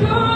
come.